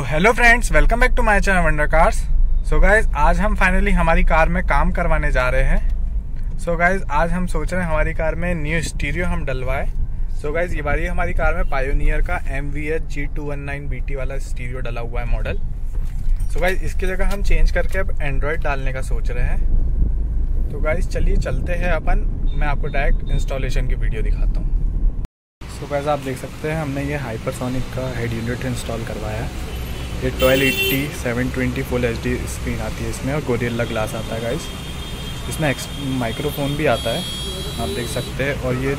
तो hello friends welcome back to my channel wonder cars so guys आज हम finally हमारी कार में काम करवाने जा रहे हैं। सो so गाइज़ आज हम सोच रहे हैं हमारी कार में न्यू स्टीरियो हम डलवाए। सो गाइज़ ये बारी हमारी कार में पायोनियर का M V H G two one nine B T वाला स्टीरियो डला हुआ है मॉडल सो गाइज़ इसकी जगह हम चेंज करके अब एंड्रॉयड डालने का सोच रहे हैं। तो गाइज़ चलिए चलते हैं अपन। मैं आपको डायरेक्ट इंस्टॉलेशन की वीडियो दिखाता हूँ। सो गाइज़ आप देख सकते हैं हमने ये हाइपरसोनिक का हेड यूनिट इंस्टॉल करवाया है। ये twelve eighty seven twenty full H D screen आती है इसमें और गोरिल्ला ग्लास आता है गाइस इसमें एक्स माइक्रोफोन भी आता है आप देख सकते हैं। और ये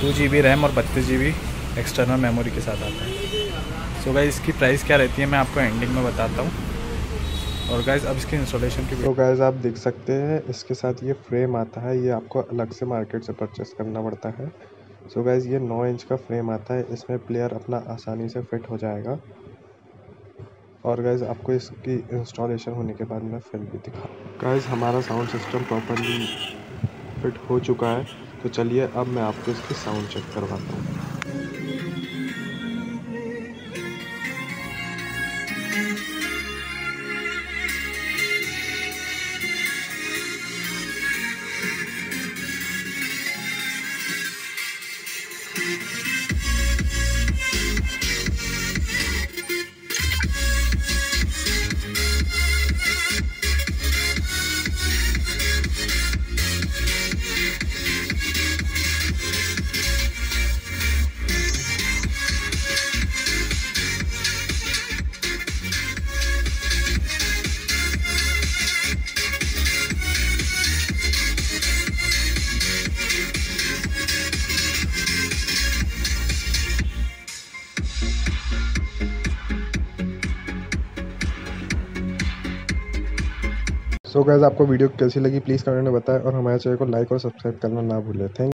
टू जी बी रैम और बत्तीस जी बी एक्सटर्नल मेमोरी के साथ आता है। सो so गाइज़ इसकी प्राइस क्या रहती है मैं आपको एंडिंग में बताता हूँ। और गाइज़ अब इसकी इंस्टॉलेशन की तो गाइज़ आप देख सकते हैं इसके साथ ये फ्रेम आता है। ये आपको अलग से मार्केट से परचेस करना पड़ता है। सो so गाइज़ ये 9 इंच का फ्रेम आता है। इसमें प्लेयर अपना आसानी से फिट हो जाएगा। और गैज़ आपको इसकी इंस्टॉलेशन होने के बाद मैं फिर भी दिखा गैज़ हमारा साउंड सिस्टम प्रॉपरली फिट हो चुका है। तो चलिए, अब मैं आपको इसकी साउंड चेक करवाता हूँ। सो गैज़ आपको वीडियो कैसी लगी प्लीज़ कमेंट में बताएँ और हमारे चैनल को लाइक और सब्सक्राइब करना ना भूलें। थैंक